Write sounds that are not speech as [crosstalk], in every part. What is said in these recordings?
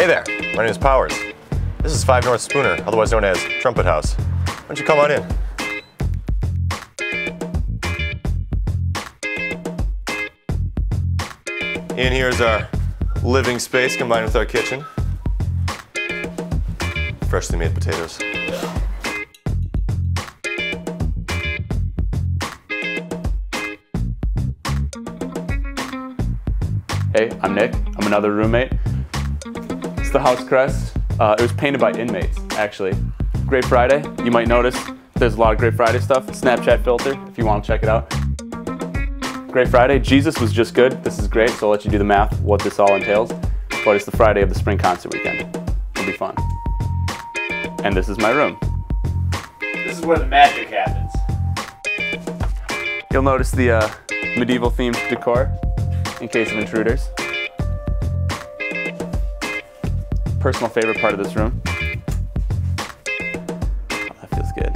Hey there, my name is Powers. This is 5 North Spooner, otherwise known as Trumpet Haus. Why don't you come on in? In here is our living space combined with our kitchen. Freshly made potatoes. Hey, I'm Nick. I'm another roommate. It's the house crest. Uh, it was painted by inmates, actually. Great Friday. You might notice there's a lot of Great Friday stuff. Snapchat filter, if you want to check it out. Great Friday. Jesus was just good. This is great, so I'll let you do the math, what this all entails. But it's the Friday of the spring concert weekend. It'll be fun. And this is my room. This is where the magic happens. You'll notice the uh, medieval themed decor in case of intruders. Personal favorite part of this room. Oh, that feels good.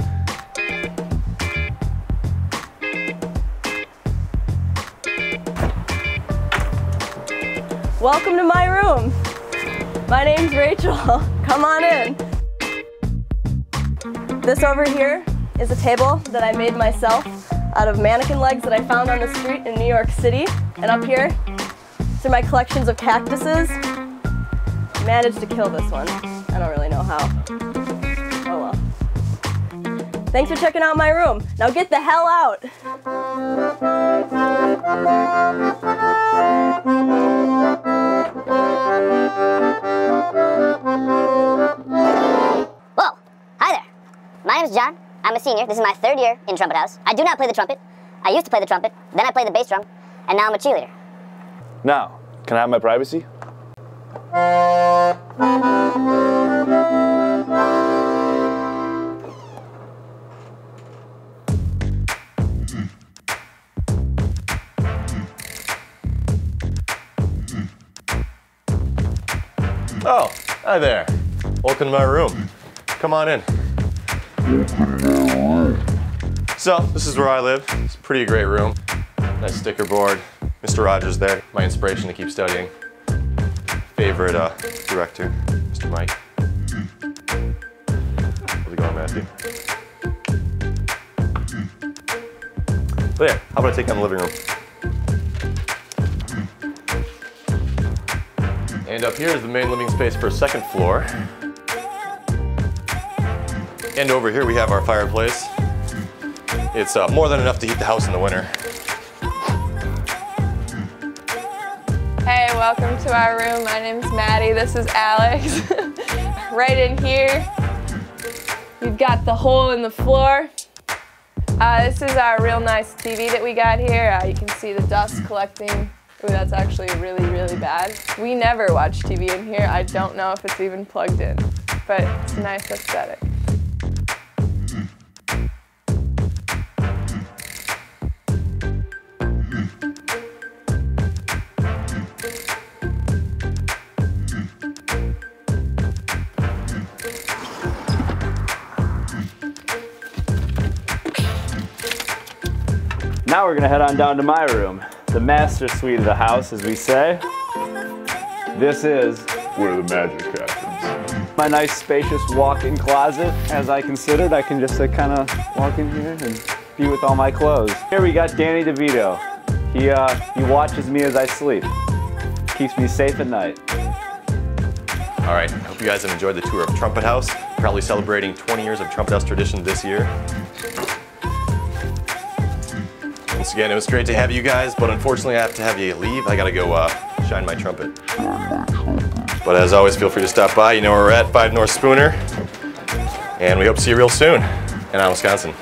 Welcome to my room. My name's Rachel. [laughs] Come on in. This over here is a table that I made myself out of mannequin legs that I found on the street in New York City. And up here, are my collections of cactuses. Managed to kill this one. I don't really know how. Oh well. Thanks for checking out my room. Now get the hell out. Whoa! Hi there. My name is John. I'm a senior. This is my third year in Trumpet Haus. I do not play the trumpet. I used to play the trumpet, then I played the bass drum, and now I'm a cheerleader. Now, can I have my privacy? Oh, hi there. Welcome to my room. Come on in. So, this is where I live. It's a pretty great room. Nice sticker board. Mr. Rogers there, my inspiration to keep studying. Favorite uh, director, Mr. Mike. How's it going, Matthew? But yeah, how about I take on the living room? And up here is the main living space for second floor. And over here we have our fireplace. It's uh, more than enough to heat the house in the winter. Welcome to our room. My name's Maddie. This is Alex. [laughs] right in here, you've got the hole in the floor. Uh, this is our real nice TV that we got here. Uh, you can see the dust collecting. Ooh, that's actually really, really bad. We never watch TV in here. I don't know if it's even plugged in, but it's a nice aesthetic. Now we're gonna head on down to my room, the master suite of the house, as we say. This is Where the magic happens. my nice spacious walk-in closet. As I considered, I can just uh, kind of walk in here and be with all my clothes. Here we got Danny DeVito. He uh, he watches me as I sleep, keeps me safe at night. All right, I hope you guys have enjoyed the tour of Trumpet Haus. Probably celebrating 20 years of Trumpet Haus tradition this year. Once again, it was great to have you guys, but unfortunately I have to have you leave. I gotta go uh, shine my trumpet. But as always, feel free to stop by. You know where we're at, 5 North Spooner. And we hope to see you real soon in Wisconsin.